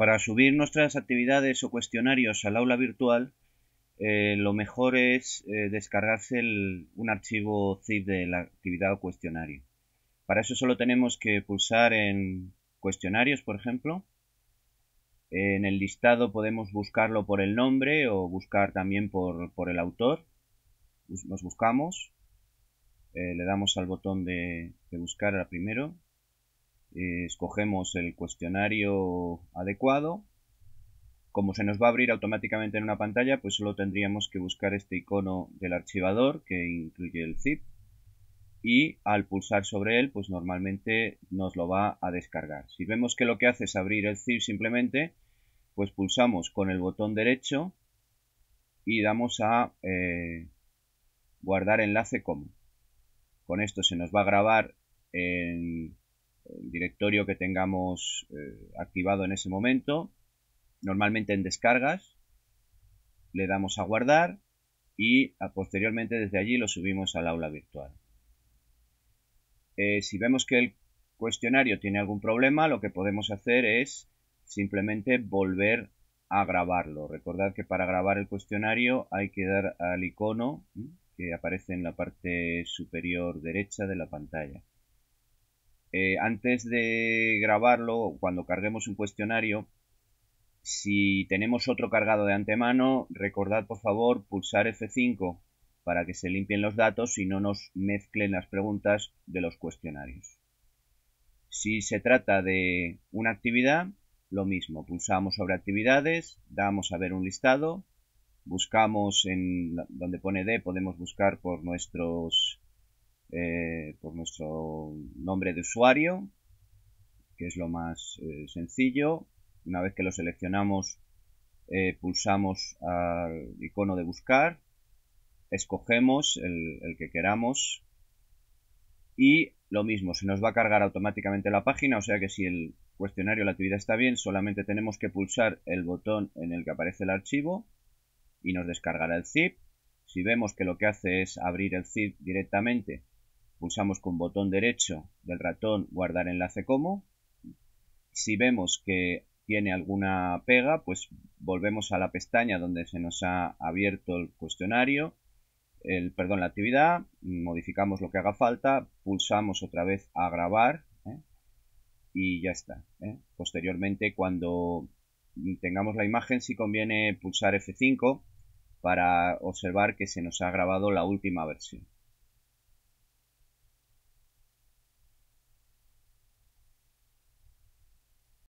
Para subir nuestras actividades o cuestionarios al aula virtual, eh, lo mejor es eh, descargarse un archivo zip de la actividad o cuestionario. Para eso solo tenemos que pulsar en cuestionarios, por ejemplo. En el listado podemos buscarlo por el nombre o buscar también por, el autor. Nos buscamos. Eh, le damos al botón de, de buscar primero escogemos el cuestionario adecuado. Como se nos va a abrir automáticamente en una pantalla, pues solo tendríamos que buscar este icono del archivador que incluye el zip y al pulsar sobre él, pues normalmente nos lo va a descargar. Si vemos que lo que hace es abrir el zip simplemente, pues pulsamos con el botón derecho y damos a eh, guardar enlace como. Con esto se nos va a grabar en directorio que tengamos eh, activado en ese momento, normalmente en descargas, le damos a guardar y posteriormente desde allí lo subimos al aula virtual. Eh, si vemos que el cuestionario tiene algún problema, lo que podemos hacer es simplemente volver a grabarlo. Recordad que para grabar el cuestionario hay que dar al icono que aparece en la parte superior derecha de la pantalla. Eh, antes de grabarlo, cuando carguemos un cuestionario, si tenemos otro cargado de antemano, recordad por favor pulsar F5 para que se limpien los datos y no nos mezclen las preguntas de los cuestionarios. Si se trata de una actividad, lo mismo, pulsamos sobre actividades, damos a ver un listado, buscamos en donde pone D, podemos buscar por nuestros eh, por nuestro nombre de usuario, que es lo más eh, sencillo. Una vez que lo seleccionamos, eh, pulsamos al icono de buscar, escogemos el, el, que queramos y lo mismo, se nos va a cargar automáticamente la página, o sea que si el cuestionario la actividad está bien, solamente tenemos que pulsar el botón en el que aparece el archivo y nos descargará el zip. Si vemos que lo que hace es abrir el zip directamente, pulsamos con botón derecho del ratón guardar enlace como. Si vemos que tiene alguna pega, pues volvemos a la pestaña donde se nos ha abierto el cuestionario, el, perdón, la actividad, modificamos lo que haga falta, pulsamos otra vez a grabar ¿eh? y ya está. ¿eh? Posteriormente, cuando tengamos la imagen, sí conviene pulsar F5 para observar que se nos ha grabado la última versión.